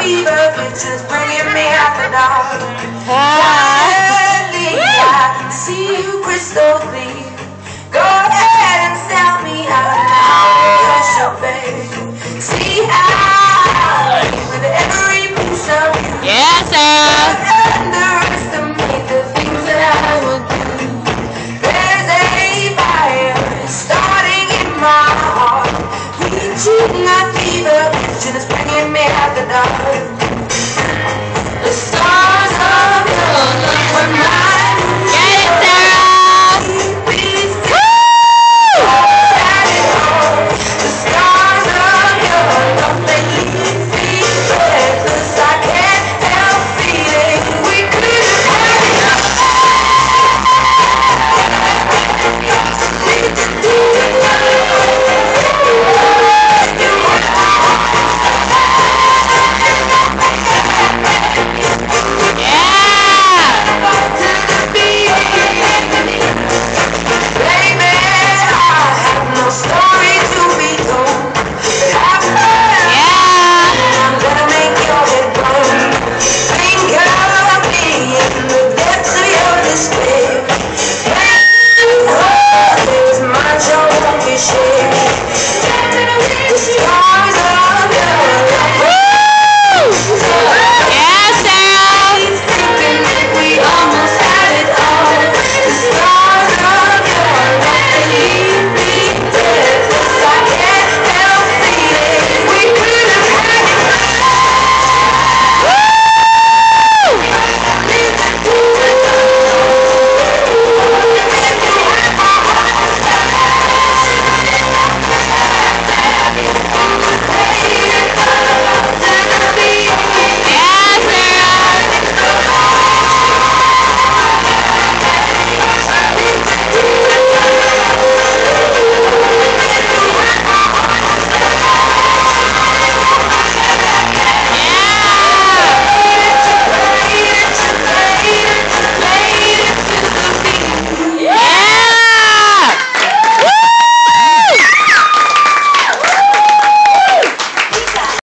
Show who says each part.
Speaker 1: fever pitch is bringing me out the dark. Darling, I can see you crystal clear. Go ahead and tell me you're so babe. See how with every piece of you.
Speaker 2: Yes, Sam.
Speaker 1: Underestimate the things that I would do. There's a fire starting in my heart. Reaching a fever pitch and it's bringing me out the dark.